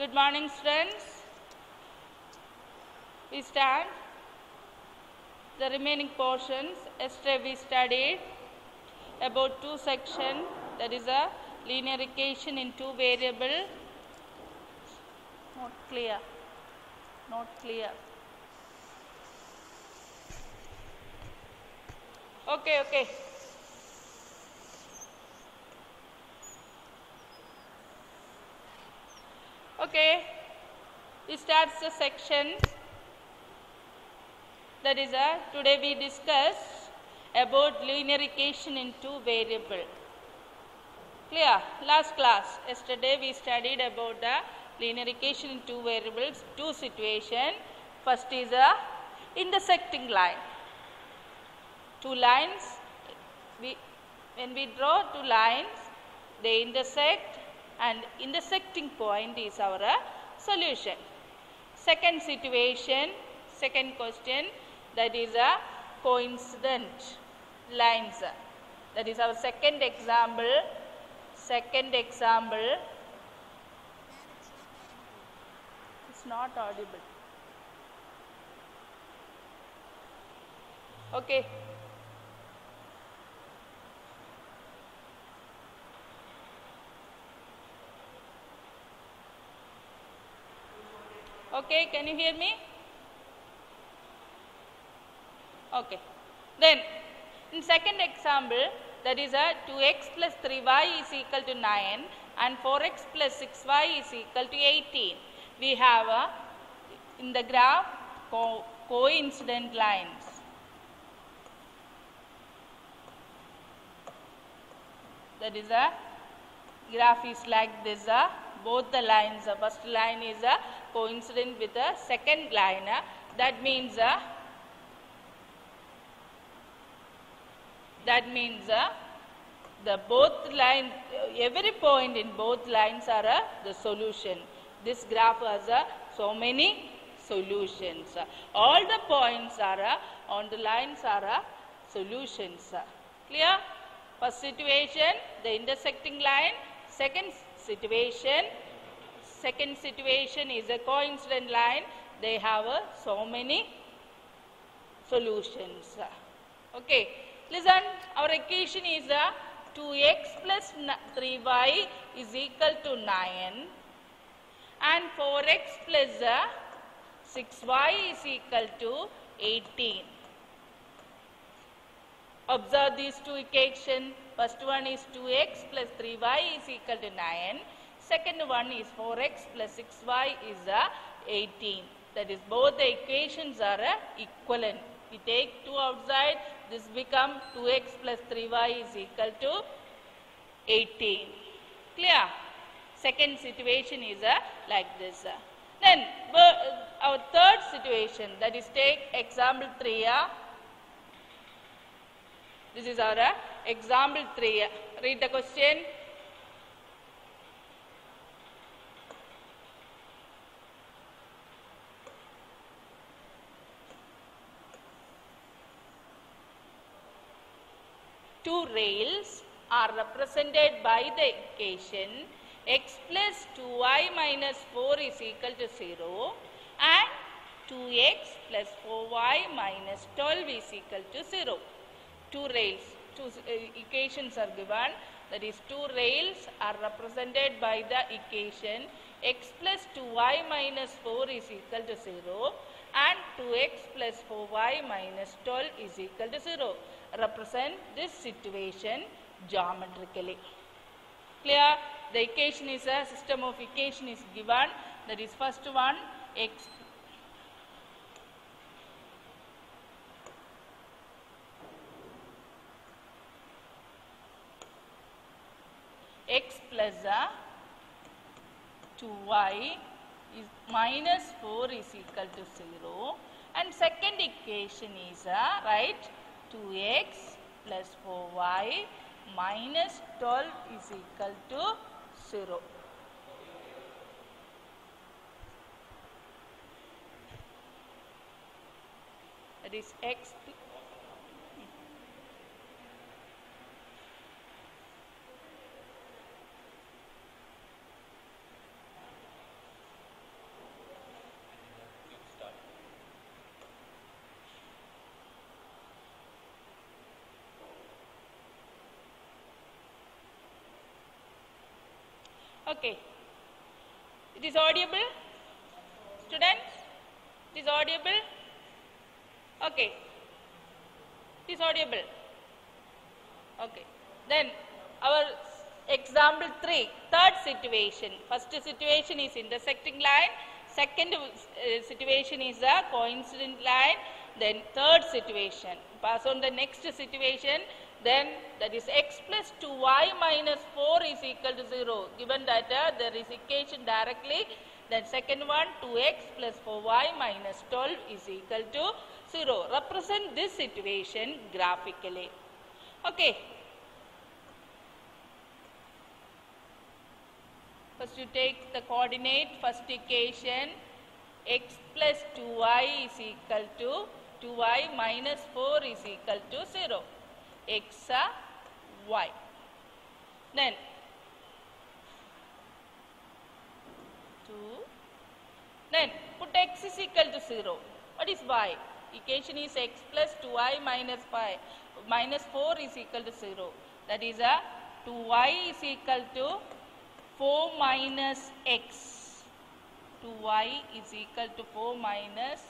Good morning, students. We start the remaining portions. Yesterday we studied about two section that is a linear equation in two variable. Not clear. Not clear. Okay, okay. Okay, we starts the section that is a today we discuss about linear equation in two variable. Clear? Last class, yesterday we studied about the linear equation in two variables, two situation. First is a intersecting line. Two lines, we, when we draw two lines, they intersect and intersecting point is our uh, solution. Second situation, second question that is a coincident lines. That is our second example. Second example. It's not audible. Okay. Okay, can you hear me? Okay. Then, in second example, that is a 2x plus 3y is equal to 9 and 4x plus 6y is equal to 18. We have a, in the graph co- coincident lines. That is a graph is like this. Uh, both the lines, the first line is uh, coincident with the second line. Uh, that means uh, that means uh, the both line every point in both lines are uh, the solution. This graph has uh, so many solutions. All the points are uh, on the lines are uh, solutions. Clear? First situation the intersecting line. Second situation second situation is a coincident line. They have uh, so many solutions. Okay. Listen our equation is uh, 2x 3y is equal to 9 and 4x plus uh, 6y is equal to 18 observe these two equations. First one is 2x plus 3y is equal to 9 second one is 4x plus 6y is uh, 18 that is both the equations are uh, equivalent. We take 2 outside this become 2x plus 3y is equal to 18 clear? Second situation is uh, like this then our third situation that is take example 3 uh, this is our uh, example 3 uh. read the question two rails are represented by the equation. X plus 2y minus 4 is equal to 0 and 2x plus 4y minus 12 is equal to 0. Two rails, two uh, equations are given. That is two rails are represented by the equation. X plus 2y minus 4 is equal to 0 and 2x plus 4y minus 12 is equal to 0 represent this situation geometrically. Clear? The equation is a system of equation is given. That is first one x x plus a 2y is minus 4 is equal to 0 and second equation is a right 2x plus 4y minus 12 is equal to 0. That is x. Okay. It is audible? Students? It is audible? Okay. It is audible? Okay. Then our example 3, third situation. First situation is intersecting line. Second uh, situation is a coincident line. Then third situation. Pass on the next situation. Then that is x plus 2y minus 4 is equal to 0. Given that uh, there is equation directly. Then second one 2x plus 4y minus 12 is equal to 0. Represent this situation graphically. Okay. First you take the coordinate, first equation x plus 2y is equal to 2y minus 4 is equal to 0. X uh, y. Then 2. Then put x is equal to 0. What is y? Equation is x plus 2y minus 5 minus 4 is equal to 0. That is a 2y is equal to 4 minus x. 2y is equal to 4 minus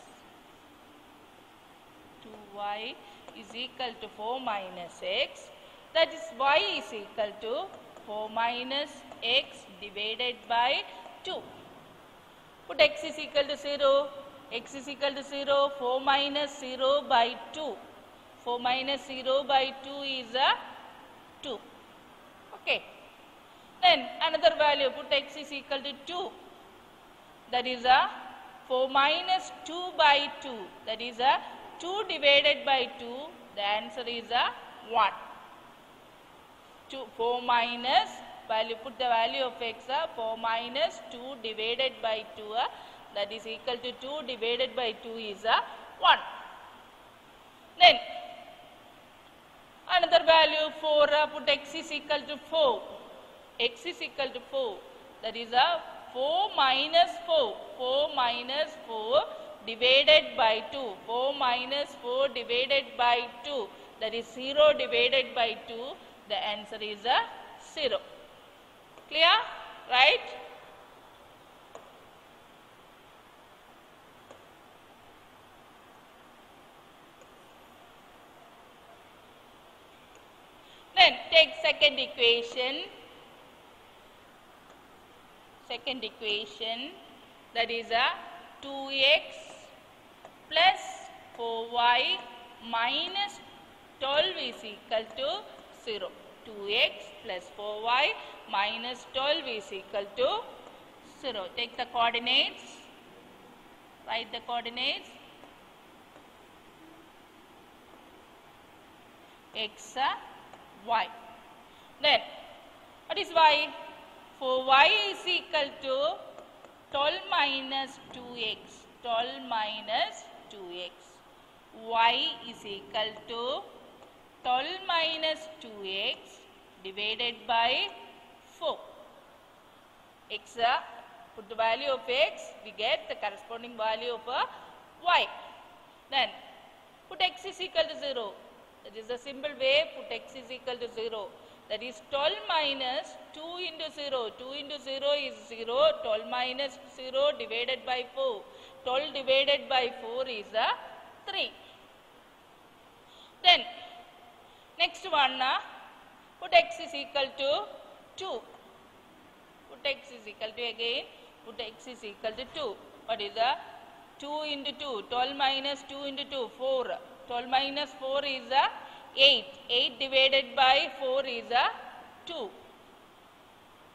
2y is equal to 4 minus x. That is y is equal to 4 minus x divided by 2. Put x is equal to 0. x is equal to 0 4 minus 0 by 2 4 minus 0 by 2 is a 2 okay then another value put x is equal to 2 that is a 4 minus 2 by 2 that is a 2 divided by 2 the answer is a 1 2 4 minus value put the value of x uh, 4 minus 2 divided by 2 uh, that is equal to 2 divided by 2 is a uh, 1 then another value for uh, put x is equal to 4 x is equal to 4 that is a 4 minus 4 4 minus 4 divided by 2 4 minus 4 divided by 2 that is 0 divided by 2 the answer is a 0 clear? Right? Then take second equation. Second equation. That is uh, a 2x plus 4y minus 12 is equal to 0 2x plus 4y minus 12 is equal to 0 take the coordinates. Write the coordinates. X y. Then what is y? For y is equal to 12 minus 2x 12 minus 2x y is equal to 12 minus 2x divided by 4 x uh, put the value of x we get the corresponding value of uh, y. Then put x is equal to 0 that is a simple way put x is equal to 0 that is 12 minus 2 into 0 2 into 0 is 0 12 minus 0 divided by 4 12 divided by 4 is a 3 then next one uh, put x is equal to 2 put x is equal to again put x is equal to 2 what is a 2 into 2 12 minus 2 into 2 4 12 minus 4 is a 8 8 divided by 4 is a 2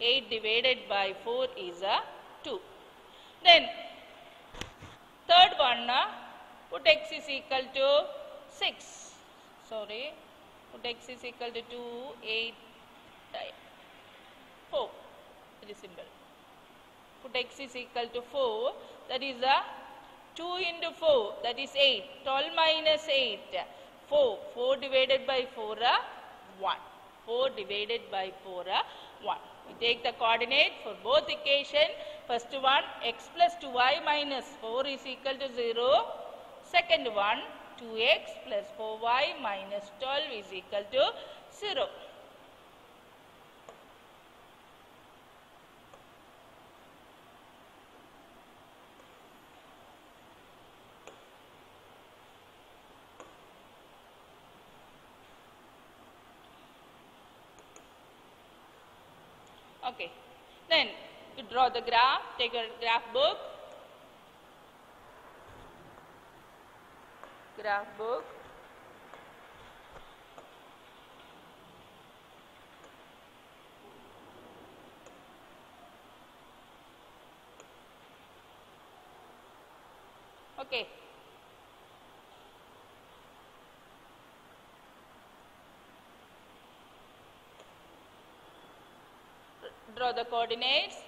8 divided by 4 is a 2 then third one put x is equal to 6 sorry. Put x is equal to 2 8 4 very simple. Put x is equal to 4 that is a 2 into 4 that is 8 12 minus 8 4 4 divided by 4 uh, 1 4 divided by 4 uh, 1 we take the coordinate for both equation first one x plus 2y minus 4 is equal to 0 second one 2x plus 4y minus 12 is equal to 0 Okay. Then you draw the graph, take a graph book. Graph book. Okay. Draw the coordinates.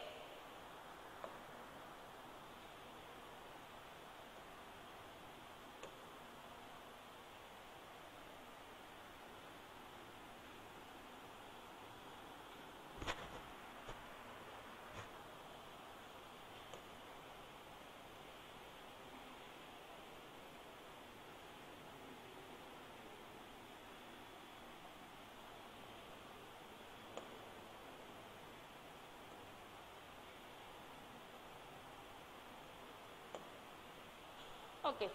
Okay.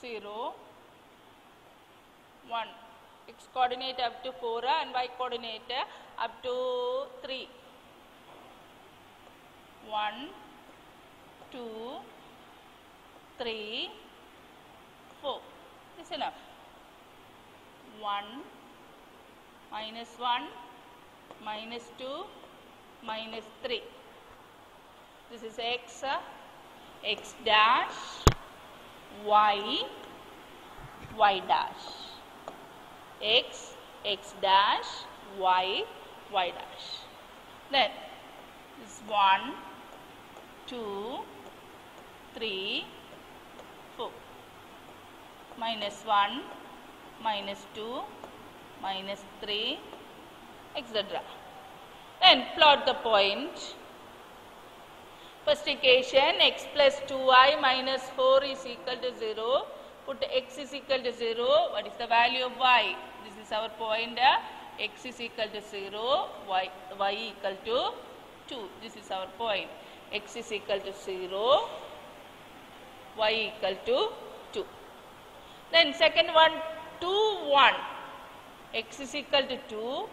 0, 1. X coordinate up to 4 uh, and Y coordinate uh, up to 3. 1, 2, 3, 4. This enough. 1, minus 1, minus 2, minus 3. This is x, uh, x dash, y, y dash. x, x dash, y, y dash. Then this 1, 2, 3, 4. Minus 1, minus 2, minus 3, etc. Then plot the point. First equation x plus 2y minus 4 is equal to 0. Put x is equal to 0. What is the value of y? This is our point. x is equal to 0, y, y equal to 2. This is our point. x is equal to 0, y equal to 2. Then second one 2, 1. x is equal to 2,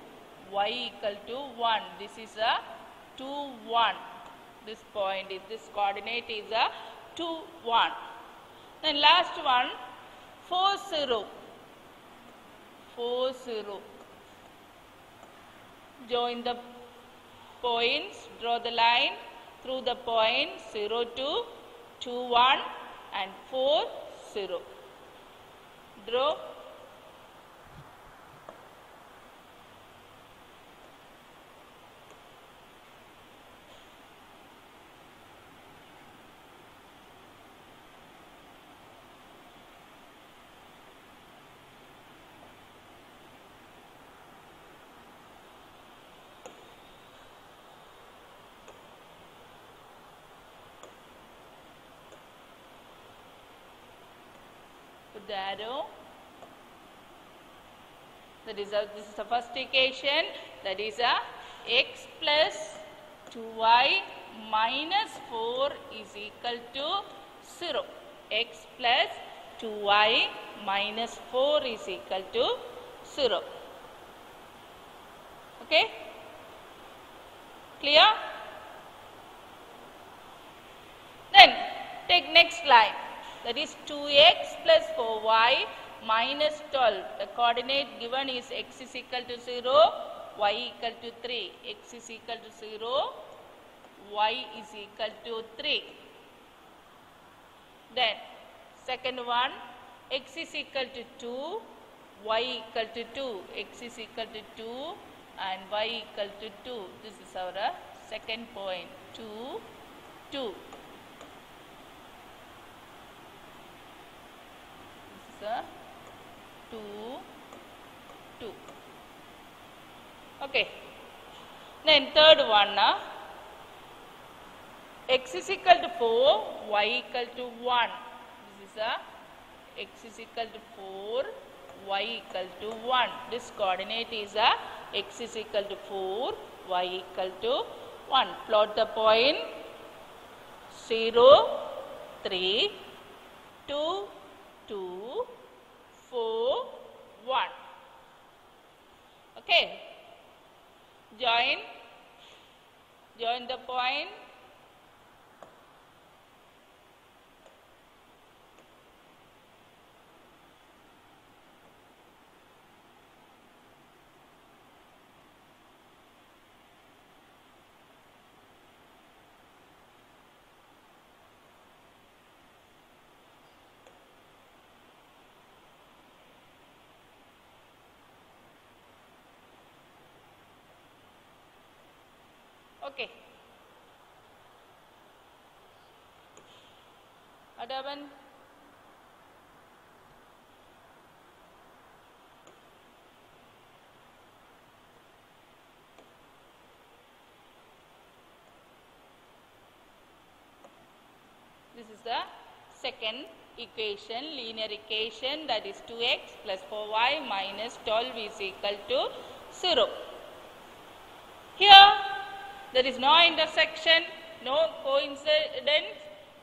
y equal to 1. This is a 2, 1. This point is, this coordinate is a 2, 1. Then last one 4, 0. 4, 0. Join the points, draw the line through the point 0, 2, 2, 1 and 4, 0. Draw the arrow. That is a, this is the first equation. That is a x plus 2y minus 4 is equal to 0. x plus 2y minus 4 is equal to 0. Okay? Clear? Then take next line. That is 2x plus 4y minus 12. The coordinate given is x is equal to 0, y equal to 3. x is equal to 0, y is equal to 3. Then second one x is equal to 2, y equal to 2. x is equal to 2 and y equal to 2. This is our uh, second point. 2, 2. This is a 2, 2. Okay. Then third one, uh, x is equal to 4, y equal to 1. This is a x is equal to 4, y equal to 1. This coordinate is a x is equal to 4, y equal to 1. Plot the point 0, 3, 2, 2, 4, 1. Okay. Join. Join the point. Okay. Happened? This is the second equation, linear equation that is 2x plus 4y minus 12 is equal to 0. Here there is no intersection, no coincidence.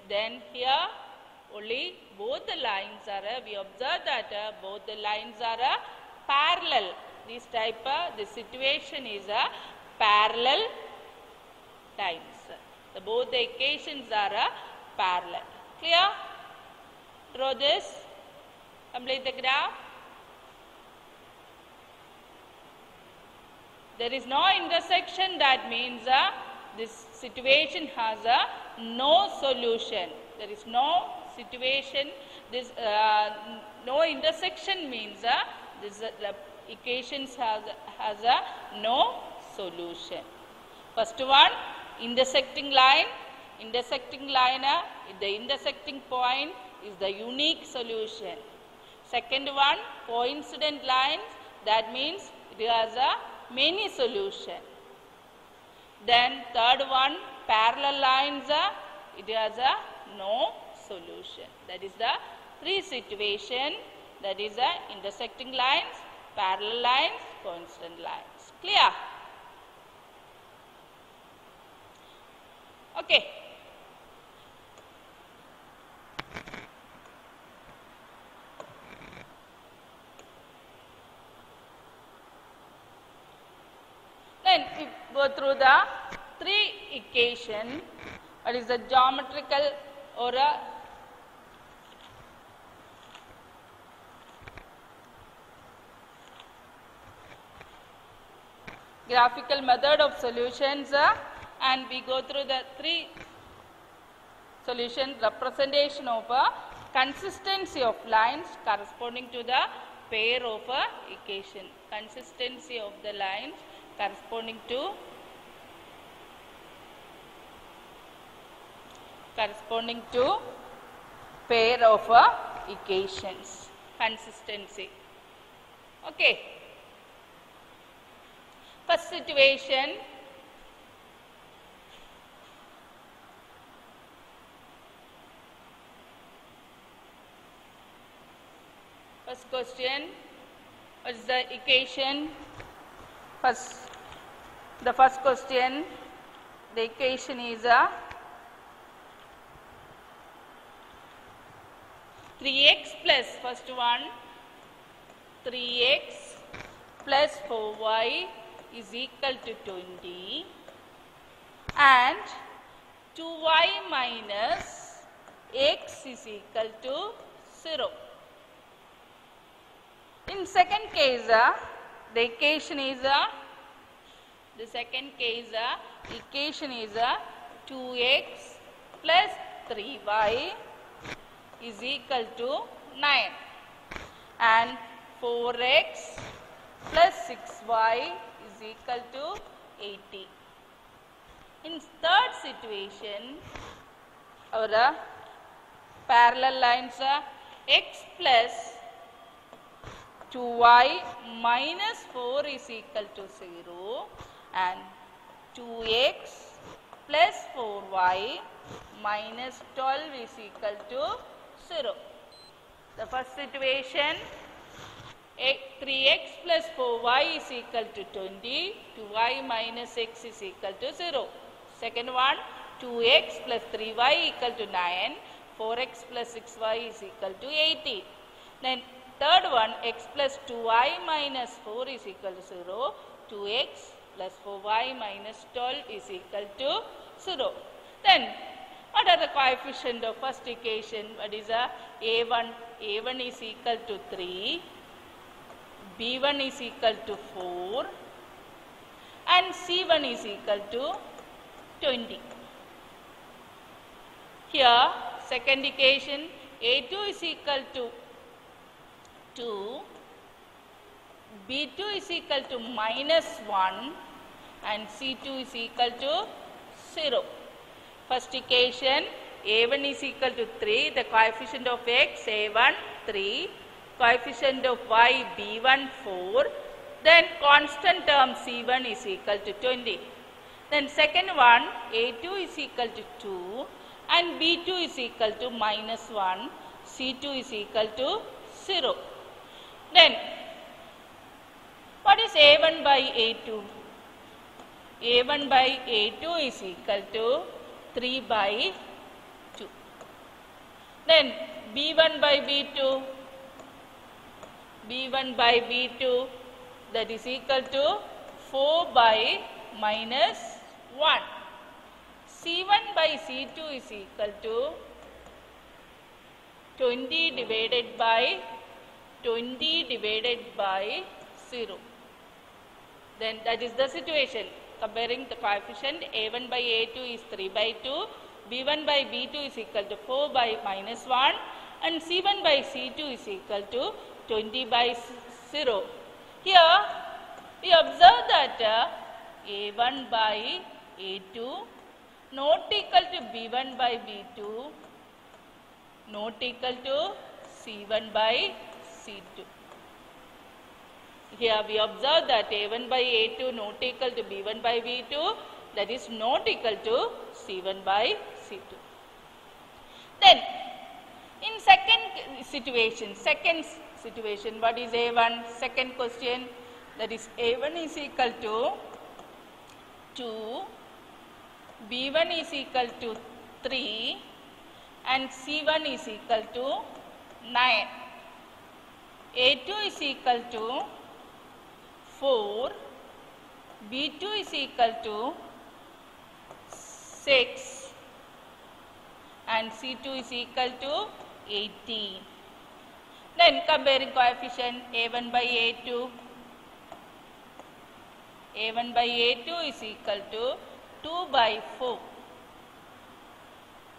Then here only both the lines are, uh, we observe that uh, both the lines are uh, parallel. This type, uh, this situation is a parallel lines. The both the equations are uh, parallel. Clear? Draw this. Complete the graph. There is no intersection that means uh, this situation has a no solution. There is no situation, this uh, no intersection means uh, this uh, the equations has, has a no solution. First one, intersecting line. Intersecting line, uh, the intersecting point is the unique solution. Second one, coincident lines. That means it has a many solution. Then third one, parallel lines, uh, it has a no solution. That is the three situation. That is the intersecting lines, parallel lines, coincident lines. Clear? Okay. Then we go through the three equation. What is the geometrical or a graphical method of solutions uh, and we go through the three solution representation of a consistency of lines corresponding to the pair of a equation consistency of the lines corresponding to corresponding to pair of uh, equations. Consistency. Okay. First situation. First question, what is the equation? First, the first question, the equation is a 3x plus first one, 3x plus 4y is equal to 20 and 2y minus x is equal to 0. In second case, uh, the equation is uh, the second case uh, equation is uh, 2x plus 3y is equal to 9 and 4x plus 6y is equal to 80. In third situation, our parallel lines are x plus 2y minus 4 is equal to 0 and 2x plus 4y minus 12 is equal to 0. The first situation 3x plus 4y is equal to 20, 2y minus x is equal to 0. Second one 2x plus 3y equal to 9, 4x plus 6y is equal to 80. Then third one x plus 2y minus 4 is equal to 0, 2x plus 4y minus 12 is equal to 0. Then what are the coefficient of first equation? What is a a1? a1 is equal to 3, b1 is equal to 4 and c1 is equal to 20. Here second equation a2 is equal to 2, b2 is equal to minus 1 and c2 is equal to 0. First equation a1 is equal to 3, the coefficient of x a1 3, coefficient of y b1 4, then constant term c1 is equal to 20. Then second one a2 is equal to 2 and b2 is equal to minus 1, c2 is equal to 0. Then what is a1 by a2? a1 by a2 is equal to 3 by 2. Then B1 by B2, B1 by B2 that is equal to 4 by minus 1. C1 by C2 is equal to 20 divided by 20 divided by 0. Then that is the situation. Comparing the coefficient A1 by A2 is 3 by 2, B1 by B2 is equal to 4 by minus 1 and C1 by C2 is equal to 20 by 0. Here we observe that uh, A1 by A2 not equal to B1 by B2 not equal to C1 by C2. Here we observe that A1 by A2 not equal to B1 by B2 that is not equal to C1 by C2. Then in second situation, second situation what is A1? Second question that is A1 is equal to 2, B1 is equal to 3 and C1 is equal to 9. A2 is equal to 4, B2 is equal to 6 and C2 is equal to 18. Then comparing coefficient A1 by A2, A1 by A2 is equal to 2 by 4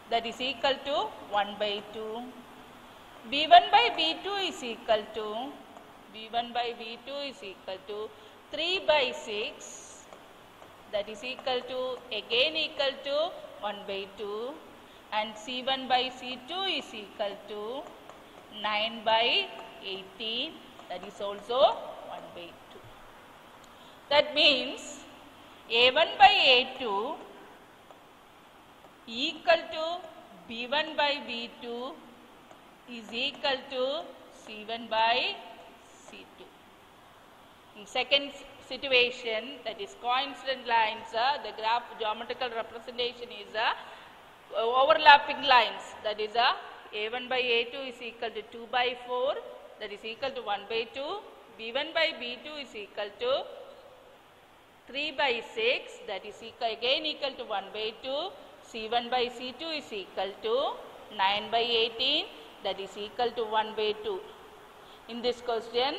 that is equal to 1 by 2. B1 by B2 is equal to B1 by B2 is equal to 3 by 6 that is equal to again equal to 1 by 2 and C1 by C2 is equal to 9 by 18 that is also 1 by 2. That means A1 by A2 equal to B1 by B2 is equal to C1 by C2. In second situation that is coincident lines, uh, the graph geometrical representation is uh, overlapping lines. That is uh, A1 by A2 is equal to 2 by 4 that is equal to 1 by 2, B1 by B2 is equal to 3 by 6 that is equal, again equal to 1 by 2, C1 by C2 is equal to 9 by 18 that is equal to 1 by 2. In this question,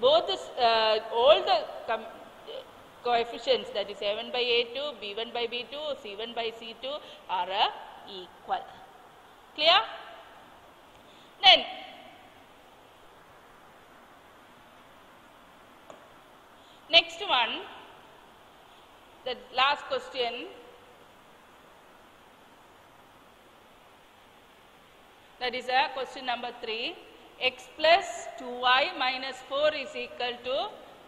both this, uh, all the coefficients that is A1 by A2, B1 by B2, C1 by C2 are uh, equal. Clear? Then, next one, the last question That is a question number 3. X plus 2y minus 4 is equal to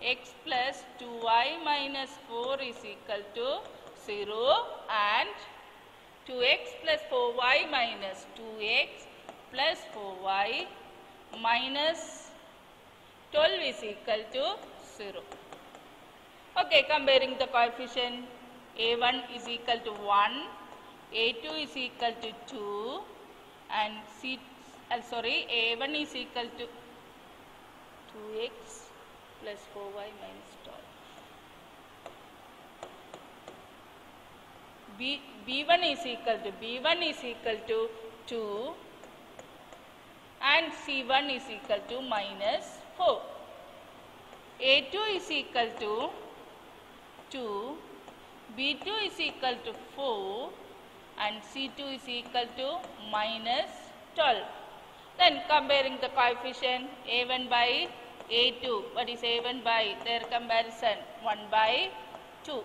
x plus 2y minus 4 is equal to 0 and 2x plus 4y minus 2x plus 4y minus 12 is equal to 0. Okay, comparing the coefficient a1 is equal to 1, a2 is equal to 2 and C, uh, sorry, A1 is equal to 2x plus 4y minus 12. B, B1 is equal to, B1 is equal to 2 and C1 is equal to minus 4. A2 is equal to 2, B2 is equal to 4 and C2 is equal to minus 12. Then comparing the coefficient A1 by A2, what is A1 by their comparison 1 by 2.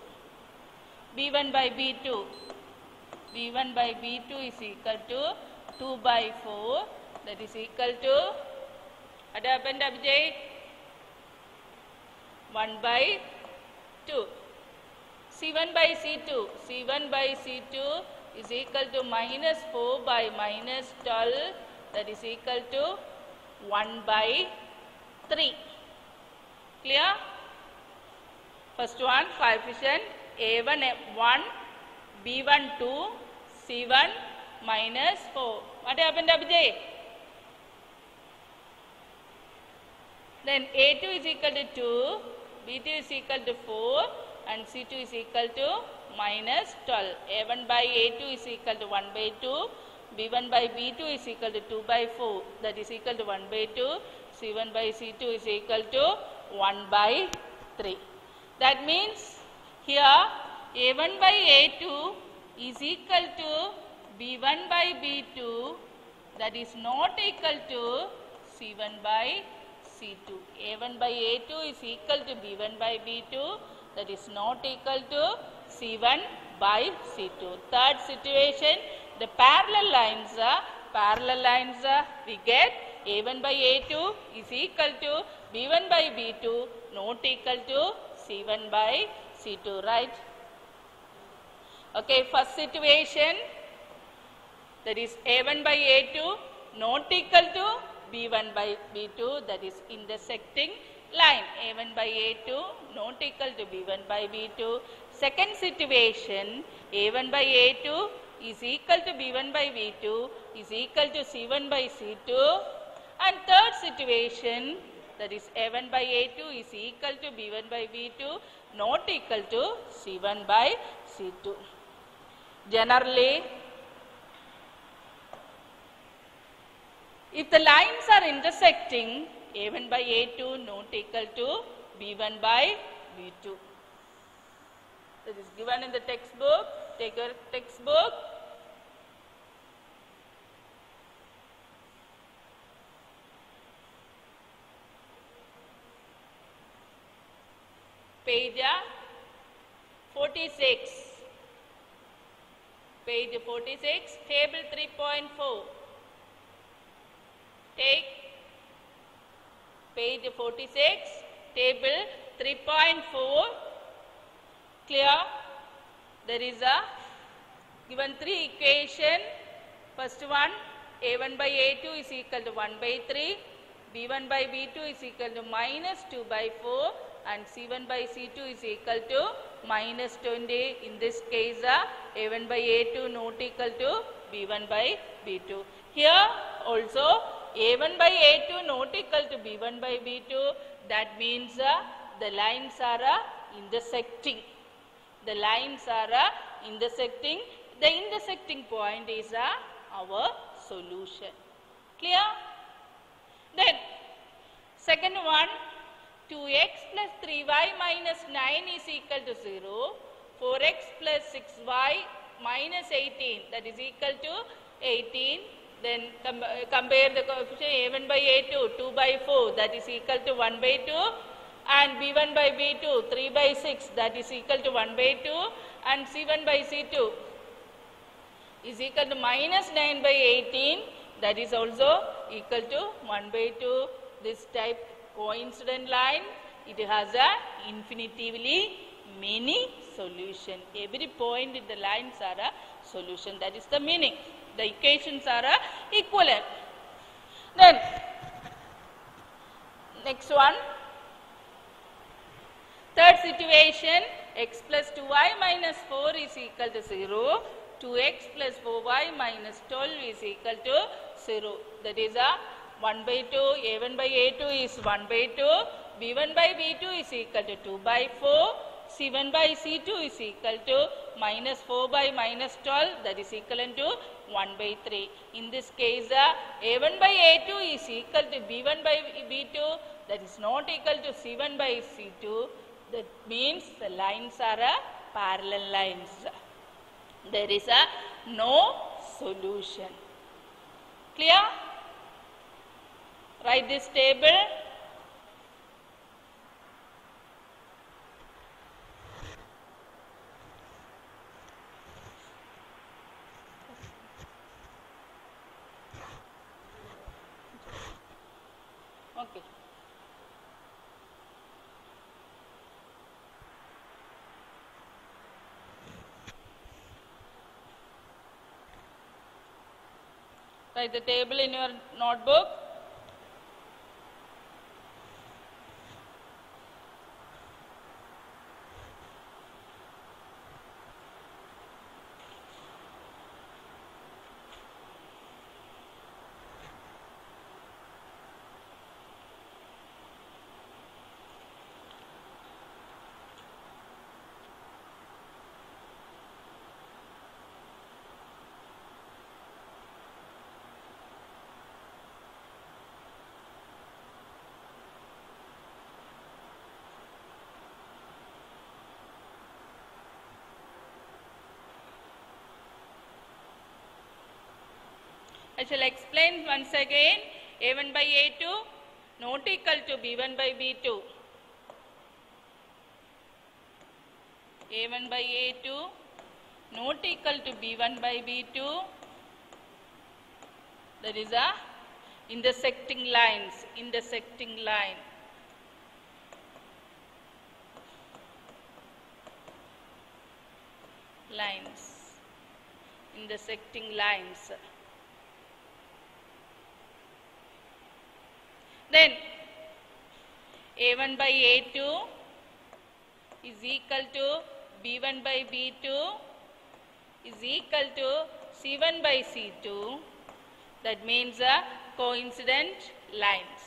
B1 by B2, B1 by B2 is equal to 2 by 4 that is equal to what happened Abhijay? 1 by 2. C1 by C2, C1 by C2 is equal to minus 4 by minus 12 that is equal to 1 by 3. Clear? First one coefficient A1 1, B1 2, C1 minus 4. What happened Abhijay? Then A2 is equal to 2, B2 is equal to 4 and C2 is equal to minus 12. A1 by A2 is equal to 1 by 2, B1 by B2 is equal to 2 by 4 that is equal to 1 by 2, C1 by C2 is equal to 1 by 3. That means here A1 by A2 is equal to B1 by B2 that is not equal to C1 by C2. A1 by A2 is equal to B1 by B2 that is not equal to C1 by C2. Third situation, the parallel lines, uh, parallel lines uh, we get A1 by A2 is equal to B1 by B2 not equal to C1 by C2, right? Okay, first situation that is A1 by A2 not equal to B1 by B2 that is intersecting line A1 by A2 not equal to B1 by B2. Second situation A1 by A2 is equal to B1 by V2 is equal to C1 by C2 and third situation that is A1 by A2 is equal to B1 by V2 not equal to C1 by C2. Generally If the lines are intersecting, A1 by A2 not equal to B1 by V2 That is given in the textbook. Take your textbook. Page 46. Page 46, table 3.4. Take page 46, table 3.4. Clear? There is a given three equation. First one, a1 by a2 is equal to 1 by 3, b1 by b2 is equal to minus 2 by 4 and c1 by c2 is equal to minus 20. In this case, uh, a1 by a2 not equal to b1 by b2. Here also a1 by a2 not equal to b1 by b2. That means uh, the lines are uh, intersecting. The lines are uh, intersecting. The intersecting point is uh, our solution. Clear? Then, second one, 2x plus 3y minus 9 is equal to 0. 4x plus 6y minus 18 that is equal to 18. Then com uh, compare the coefficient a1 by a2, 2 by 4 that is equal to 1 by 2 and b1 by b2, 3 by 6 that is equal to 1 by 2 and c1 by c2 is equal to minus 9 by 18 that is also equal to 1 by 2. This type coincident line it has a infinitively many solution. Every point in the lines are a solution that is the meaning. The equations are a equivalent. Then next one Third situation, x plus 2y minus 4 is equal to 0. 2x plus 4y minus 12 is equal to 0. That is a 1 by 2, a1 by a2 is 1 by 2, b1 by b2 is equal to 2 by 4, c1 by c2 is equal to minus 4 by minus 12 that is equivalent to 1 by 3. In this case, uh, a1 by a2 is equal to b1 by b2 that is not equal to c1 by c2 that means the lines are parallel lines. There is a no solution. Clear? Write this table. Okay. Write the table in your notebook. Shall explain once again a1 by a2 not equal to b1 by b2 a1 by a2 not equal to b1 by b2 that is a intersecting lines intersecting line. Lines intersecting lines then a1 by a2 is equal to b1 by b2 is equal to c1 by c2 that means a coincident lines.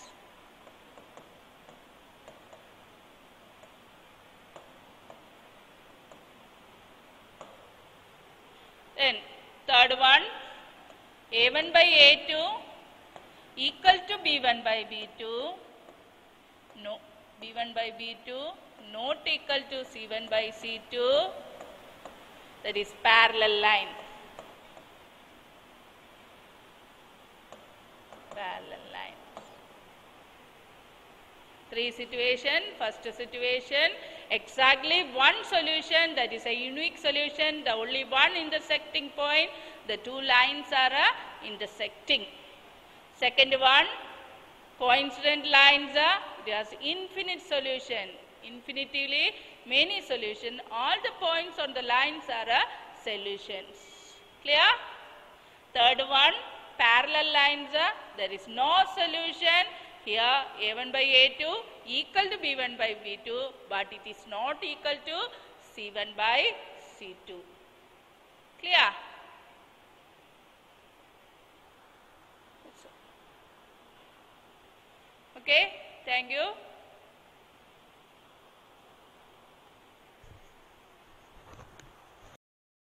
Then third one a1 by a2 equal to b1 by b2 no b1 by b2 not equal to c1 by c2 that is parallel line. Parallel line. Three situation first situation exactly one solution that is a unique solution the only one intersecting point the two lines are intersecting second one coincident lines are has infinite solution. Infinitively many solution. All the points on the lines are uh, solutions. Clear? Third one parallel lines are there is no solution. Here a1 by a2 equal to b1 by b2 but it is not equal to c1 by c2 clear okay thank you